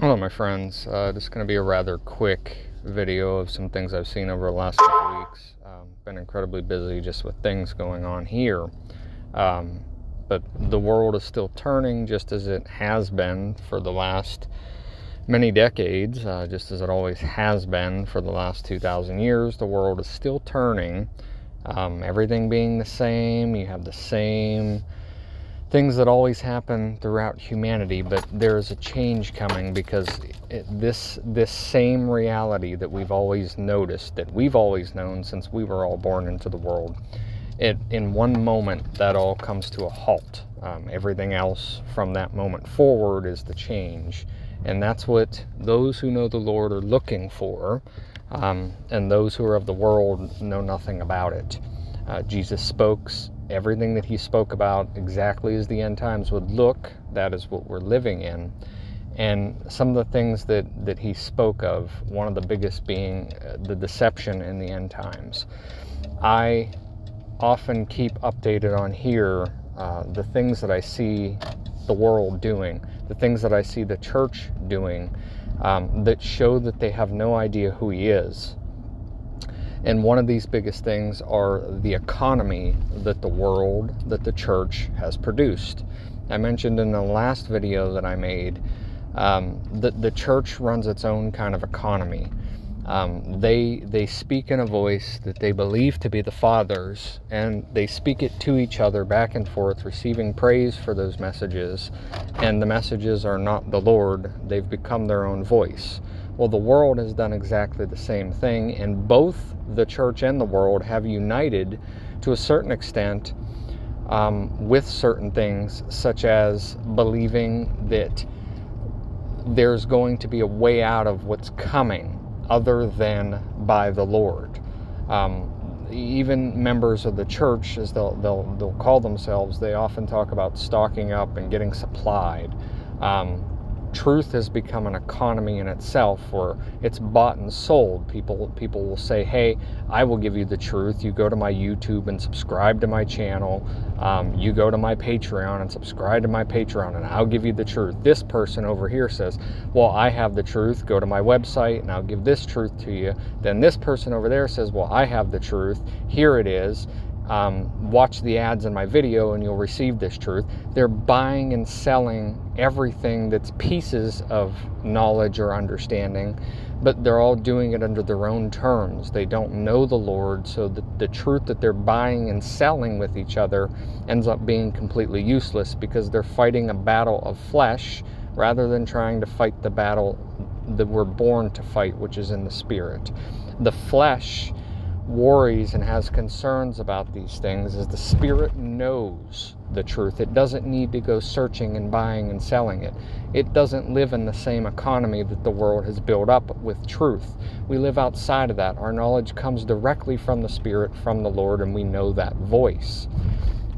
Hello, my friends. Uh, this is going to be a rather quick video of some things I've seen over the last couple weeks. Um, been incredibly busy just with things going on here. Um, but the world is still turning just as it has been for the last many decades, uh, just as it always has been for the last 2,000 years. The world is still turning. Um, everything being the same, you have the same things that always happen throughout humanity, but there is a change coming because it, this this same reality that we've always noticed, that we've always known since we were all born into the world, it in one moment that all comes to a halt. Um, everything else from that moment forward is the change, and that's what those who know the Lord are looking for, um, and those who are of the world know nothing about it. Uh, Jesus spoke everything that he spoke about exactly as the end times would look. That is what we're living in. And some of the things that, that he spoke of, one of the biggest being uh, the deception in the end times. I often keep updated on here uh, the things that I see the world doing, the things that I see the church doing um, that show that they have no idea who he is. And one of these biggest things are the economy that the world, that the church has produced. I mentioned in the last video that I made um, that the church runs its own kind of economy. Um, they they speak in a voice that they believe to be the Father's, and they speak it to each other back and forth, receiving praise for those messages. And the messages are not the Lord; they've become their own voice. Well, the world has done exactly the same thing, and both the church and the world have united to a certain extent um, with certain things, such as believing that there's going to be a way out of what's coming other than by the Lord. Um, even members of the church, as they'll, they'll, they'll call themselves, they often talk about stocking up and getting supplied. Um, truth has become an economy in itself where it's bought and sold. People people will say hey i will give you the truth. You go to my youtube and subscribe to my channel. Um, you go to my patreon and subscribe to my patreon and i'll give you the truth. This person over here says well i have the truth. Go to my website and i'll give this truth to you. Then this person over there says well i have the truth. Here it is um, watch the ads in my video and you'll receive this truth. They're buying and selling everything that's pieces of knowledge or understanding, but they're all doing it under their own terms. They don't know the Lord, so the, the truth that they're buying and selling with each other ends up being completely useless because they're fighting a battle of flesh rather than trying to fight the battle that we're born to fight, which is in the spirit. The flesh worries and has concerns about these things is the spirit knows the truth. It doesn't need to go searching and buying and selling it. It doesn't live in the same economy that the world has built up with truth. We live outside of that. Our knowledge comes directly from the Spirit, from the Lord, and we know that voice.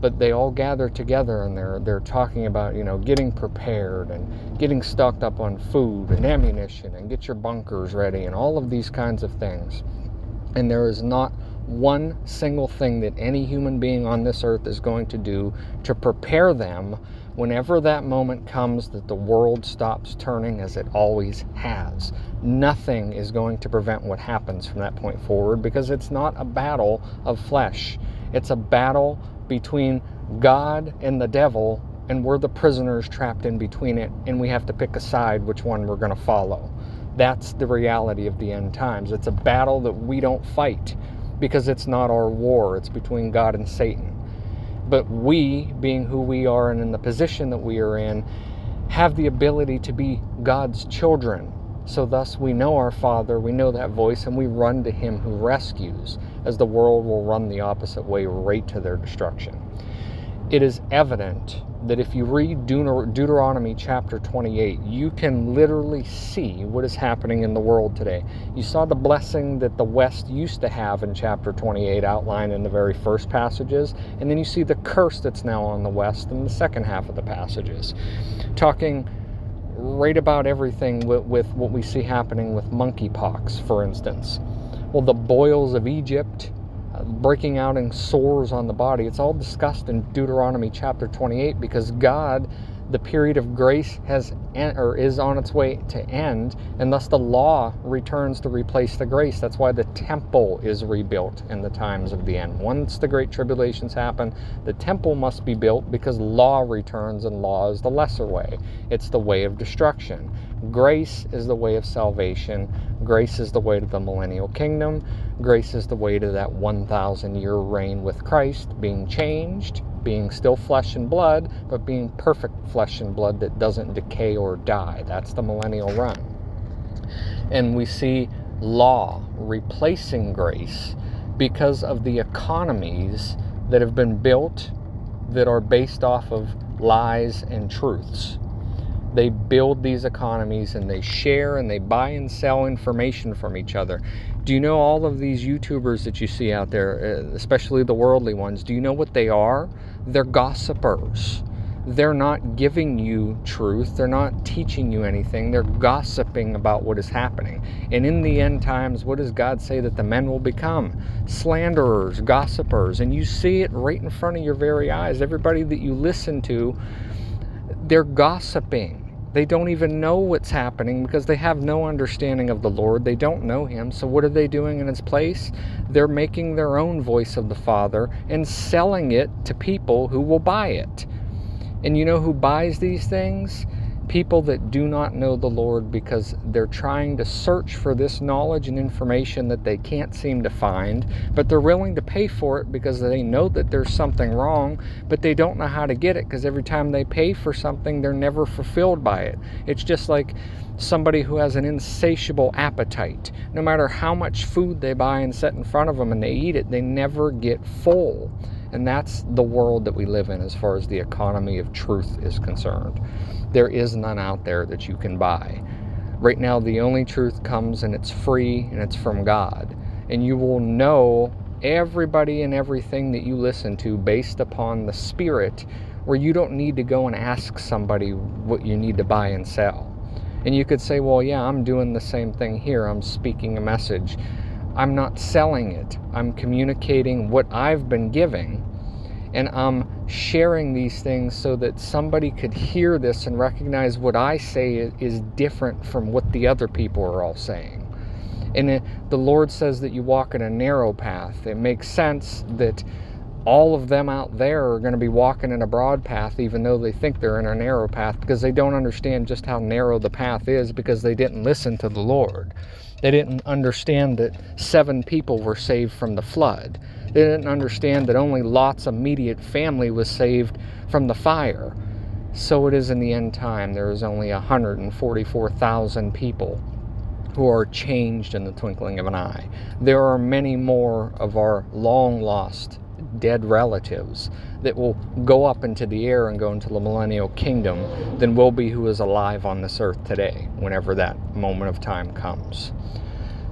But they all gather together and they're they're talking about, you know, getting prepared and getting stocked up on food and ammunition and get your bunkers ready and all of these kinds of things. And there is not one single thing that any human being on this earth is going to do to prepare them whenever that moment comes that the world stops turning as it always has. Nothing is going to prevent what happens from that point forward because it's not a battle of flesh. It's a battle between God and the devil, and we're the prisoners trapped in between it, and we have to pick a side which one we're going to follow. That's the reality of the end times. It's a battle that we don't fight because it's not our war, it's between God and Satan. But we, being who we are and in the position that we are in, have the ability to be God's children. So, thus, we know our Father, we know that voice, and we run to Him who rescues, as the world will run the opposite way right to their destruction. It is evident that if you read Deuteronomy chapter 28, you can literally see what is happening in the world today. You saw the blessing that the West used to have in chapter 28 outlined in the very first passages, and then you see the curse that's now on the West in the second half of the passages. Talking right about everything with, with what we see happening with monkeypox, for instance. Well, the boils of Egypt breaking out in sores on the body. It's all discussed in Deuteronomy chapter 28 because God the period of grace has or is on its way to end, and thus the law returns to replace the grace. That's why the temple is rebuilt in the times of the end. Once the great tribulations happen, the temple must be built because law returns, and law is the lesser way. It's the way of destruction. Grace is the way of salvation. Grace is the way to the millennial kingdom. Grace is the way to that 1,000 year reign with Christ, being changed being still flesh and blood, but being perfect flesh and blood that doesn't decay or die. That's the millennial run. And we see law replacing grace because of the economies that have been built that are based off of lies and truths. They build these economies and they share and they buy and sell information from each other. Do you know all of these YouTubers that you see out there, uh, especially the worldly ones? Do you know what they are? They're gossipers. They're not giving you truth. They're not teaching you anything. They're gossiping about what is happening. And in the end times, what does God say that the men will become? Slanderers, gossipers. And you see it right in front of your very eyes. Everybody that you listen to, they're gossiping they don't even know what's happening because they have no understanding of the Lord. They don't know Him. So, what are they doing in His place? They're making their own voice of the Father and selling it to people who will buy it. And you know who buys these things? People that do not know the Lord because they're trying to search for this knowledge and information that they can't seem to find, but they're willing to pay for it because they know that there's something wrong, but they don't know how to get it because every time they pay for something, they're never fulfilled by it. It's just like somebody who has an insatiable appetite. No matter how much food they buy and set in front of them and they eat it, they never get full. And that's the world that we live in as far as the economy of truth is concerned. There is none out there that you can buy. Right now, the only truth comes and it's free and it's from God. And you will know everybody and everything that you listen to based upon the Spirit, where you don't need to go and ask somebody what you need to buy and sell. And you could say, well, yeah, I'm doing the same thing here. I'm speaking a message. I'm not selling it. I'm communicating what I've been giving and I'm sharing these things so that somebody could hear this and recognize what I say is different from what the other people are all saying. And it, the Lord says that you walk in a narrow path. It makes sense that all of them out there are going to be walking in a broad path even though they think they're in a narrow path because they don't understand just how narrow the path is because they didn't listen to the Lord. They didn't understand that seven people were saved from the flood. They didn't understand that only Lot's immediate family was saved from the fire. So it is in the end time. There is only 144,000 people who are changed in the twinkling of an eye. There are many more of our long lost dead relatives that will go up into the air and go into the millennial kingdom than will be who is alive on this earth today, whenever that moment of time comes.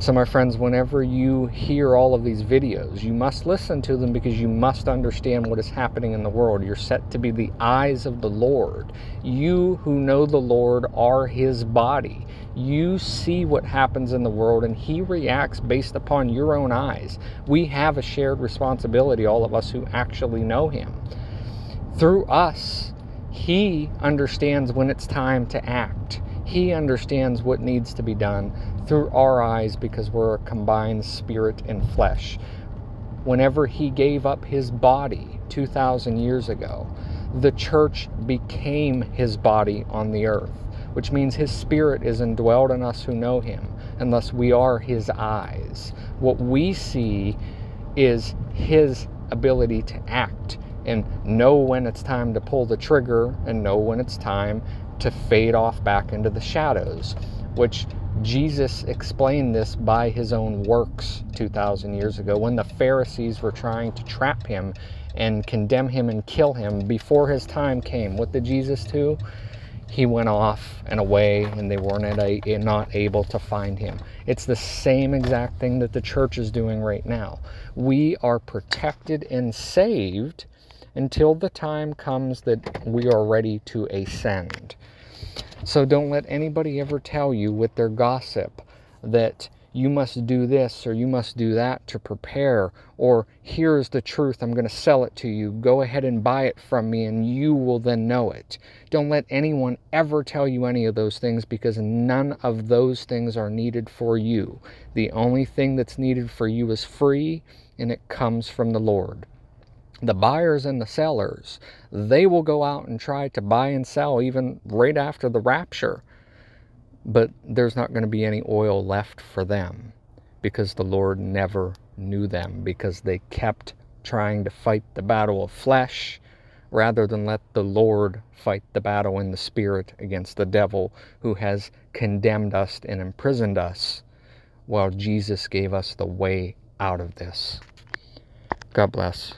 So, my friends, whenever you hear all of these videos, you must listen to them because you must understand what is happening in the world. You're set to be the eyes of the Lord. You who know the Lord are His body. You see what happens in the world, and He reacts based upon your own eyes. We have a shared responsibility, all of us who actually know Him. Through us, He understands when it's time to act. He understands what needs to be done through our eyes because we're a combined spirit and flesh. Whenever he gave up his body 2,000 years ago, the church became his body on the earth, which means his spirit is indwelled in us who know him, unless we are his eyes. What we see is his ability to act and know when it's time to pull the trigger and know when it's time to fade off back into the shadows, which Jesus explained this by his own works 2,000 years ago when the Pharisees were trying to trap him and condemn him and kill him before his time came. What did Jesus do? He went off and away, and they were not, eh, not able to find him. It's the same exact thing that the church is doing right now. We are protected and saved until the time comes that we are ready to ascend. So don't let anybody ever tell you with their gossip that you must do this or you must do that to prepare, or here's the truth, I'm going to sell it to you. Go ahead and buy it from me, and you will then know it. Don't let anyone ever tell you any of those things because none of those things are needed for you. The only thing that's needed for you is free, and it comes from the Lord the buyers and the sellers, they will go out and try to buy and sell even right after the rapture but there's not going to be any oil left for them because the Lord never knew them because they kept trying to fight the battle of flesh rather than let the Lord fight the battle in the spirit against the devil who has condemned us and imprisoned us while Jesus gave us the way out of this. God bless.